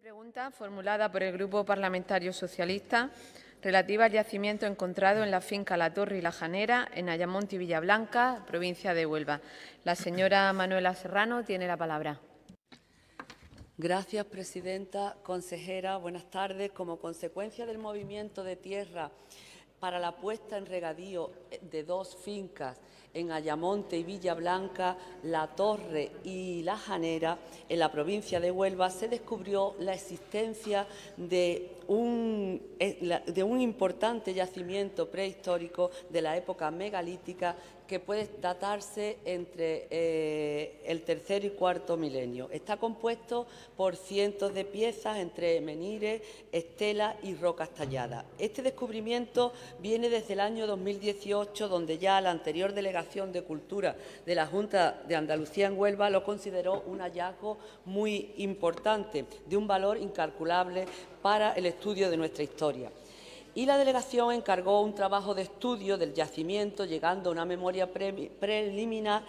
Pregunta formulada por el Grupo Parlamentario Socialista relativa al yacimiento encontrado en la finca La Torre y La Janera, en Ayamonte y Villablanca, provincia de Huelva. La señora Manuela Serrano tiene la palabra. Gracias, presidenta. Consejera, buenas tardes. Como consecuencia del movimiento de tierra para la puesta en regadío de dos fincas en Ayamonte y Villa Blanca, La Torre y La Janera, en la provincia de Huelva, se descubrió la existencia de un, eh, de un importante yacimiento prehistórico de la época megalítica que puede datarse entre eh, el tercer y cuarto milenio. Está compuesto por cientos de piezas entre menires, estelas y rocas talladas. Este descubrimiento viene desde el año 2018, donde ya la anterior Delegación de Cultura de la Junta de Andalucía en Huelva lo consideró un hallazgo muy importante, de un valor incalculable para el estudio de nuestra historia y la delegación encargó un trabajo de estudio del yacimiento, llegando a una memoria preliminar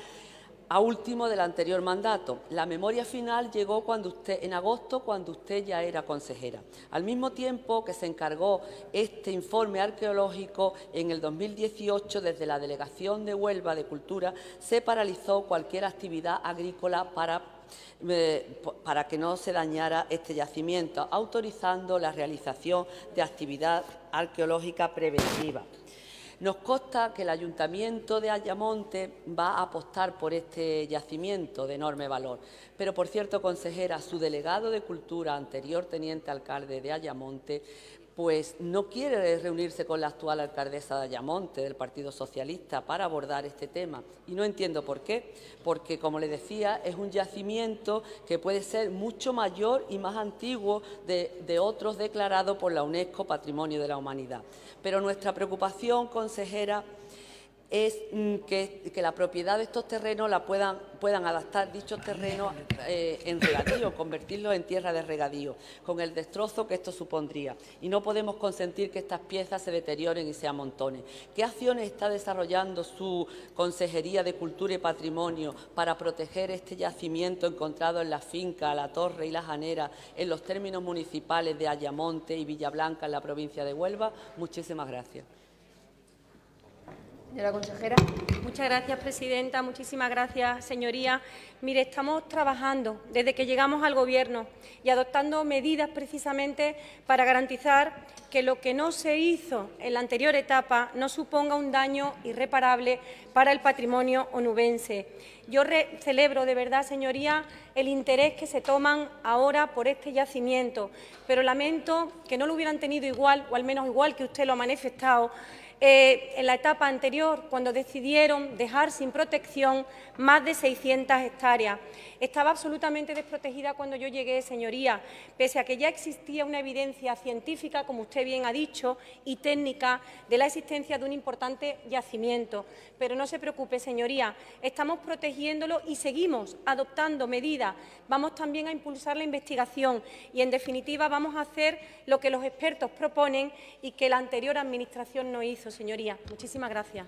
a último del anterior mandato. La memoria final llegó cuando usted, en agosto, cuando usted ya era consejera. Al mismo tiempo que se encargó este informe arqueológico, en el 2018, desde la Delegación de Huelva de Cultura, se paralizó cualquier actividad agrícola para para que no se dañara este yacimiento, autorizando la realización de actividad arqueológica preventiva. Nos consta que el Ayuntamiento de Ayamonte va a apostar por este yacimiento de enorme valor. Pero, por cierto, consejera, su delegado de Cultura, anterior teniente alcalde de Ayamonte, pues no quiere reunirse con la actual alcaldesa de Ayamonte del Partido Socialista para abordar este tema. Y no entiendo por qué, porque, como le decía, es un yacimiento que puede ser mucho mayor y más antiguo de, de otros declarados por la UNESCO Patrimonio de la Humanidad. Pero nuestra preocupación, consejera, es mm, que, la propiedad de estos terrenos la puedan, puedan adaptar dichos terrenos eh, en regadío, convertirlos en tierra de regadío, con el destrozo que esto supondría. Y no podemos consentir que estas piezas se deterioren y se amontonen. ¿Qué acciones está desarrollando su Consejería de Cultura y Patrimonio para proteger este yacimiento encontrado en la finca, la torre y la janera, en los términos municipales de Ayamonte y Villablanca, en la provincia de Huelva? Muchísimas gracias. Muchas gracias, presidenta. Muchísimas gracias, señoría. Mire, estamos trabajando desde que llegamos al Gobierno y adoptando medidas precisamente para garantizar que lo que no se hizo en la anterior etapa no suponga un daño irreparable para el patrimonio onubense. Yo celebro de verdad, señoría, el interés que se toman ahora por este yacimiento, pero lamento que no lo hubieran tenido igual, o al menos igual que usted lo ha manifestado, eh, en la etapa anterior, cuando decidieron dejar sin protección más de 600 hectáreas. Estaba absolutamente desprotegida cuando yo llegué, señoría, pese a que ya existía una evidencia científica, como usted bien ha dicho, y técnica de la existencia de un importante yacimiento. Pero no se preocupe, señoría, estamos protegiéndolo y seguimos adoptando medidas. Vamos también a impulsar la investigación y, en definitiva, vamos a hacer lo que los expertos proponen y que la anterior Administración no hizo señoría. Muchísimas gracias.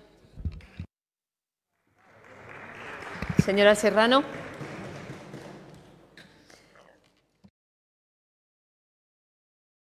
Señora Serrano.